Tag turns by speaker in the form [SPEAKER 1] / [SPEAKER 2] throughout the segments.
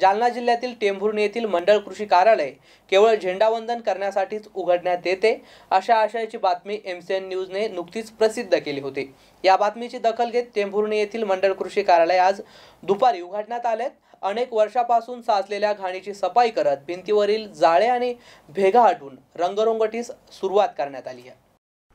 [SPEAKER 1] जालना जिल्ह्यातील टेंभुर्णी येथील मंडळ कृषी कार्यालय केवळ झेंडावंदन करण्यासाठीच उघडण्यात येते अशा आशयाची बातमी एम सी एन न्यूजने नुकतीच प्रसिद्ध केली होती. या बातमीची दखल घेत टेंभुर्णी येथील मंडळ कृषी कार्यालय आज दुपारी उघडण्यात आलेत. अनेक वर्षापासून साचलेल्या घाणीची सफाई करत भिंतीवरील जाळे आणि भेगा हटून रंगरोंगटीस सुरुवात करण्यात आली आहे.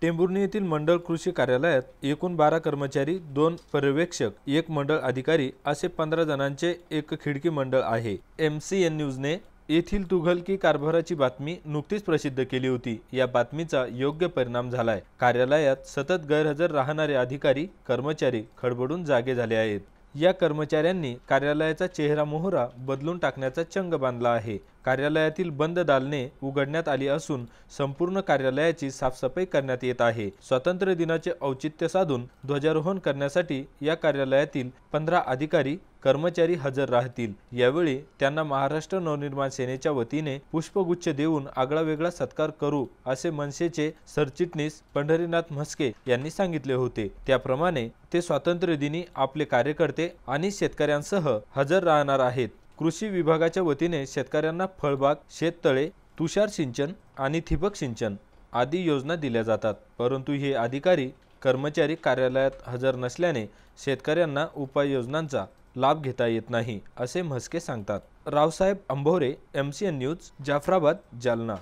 [SPEAKER 2] टेंभुर्णी येथील मंडळ कृषी कार्यालयात एकूण बारा कर्मचारी दोन पर्यवेक्षक एक मंडळ अधिकारी असे पंधरा जणांचे एक खिडकी मंडळ आहे. एम सी एन न्यूजने येथील तुघलकी कारभाराची बातमी नुकतीच प्रसिद्ध केली होती. या बातमीचा योग्य परिणाम झालाय. कार्यालयात सतत गैरहजर राहणारे अधिकारी कर्मचारी खडबडून जागे झाले आहेत. या कर्मचाऱ्यांनी कार्यालयाचा चेहरा मोहरा बदलून टाकण्याचा चंग बांधला आहे. कार्यालयातील बंद दालने उघडण्यात आली असून संपूर्ण कार्यालयाची साफसफाई करण्यात येत आहे. स्वातंत्र्य दिनाचे औचित्य साधून ध्वजारोहण करण्यासाठी या कार्यालयातील पंधरा अधिकारी कर्मचारी हजर राहतील. यावेळी त्यांना महाराष्ट्र नवनिर्माण सेनेच्या वतीने पुष्पगुच्छ देऊन आगळा वेगळा सत्कार करू असे मनसेचे सरचिटणीस पंढरीनाथ म्हस्के यांनी सांगितले होते. त्याप्रमाणे ते स्वातंत्र्य दिनी आपले कार्यकर्ते आणि शेतकऱ्यांसह हजर राहणार आहेत. कृषी विभागाच्या वतीने शेतकऱ्यांना फळबाग शेततळे तुषार सिंचन आणि ठिबक सिंचन आदी योजना दिल्या जातात. परंतु हे अधिकारी कर्मचारी कार्यालयात हजर नसल्याने शेतकऱ्यांना उपाययोजनांचा लाभ घेता येत नाही असे म्हस्के सांगतात. Raosaheb Ambhore M C N news Jafrabad Jalna.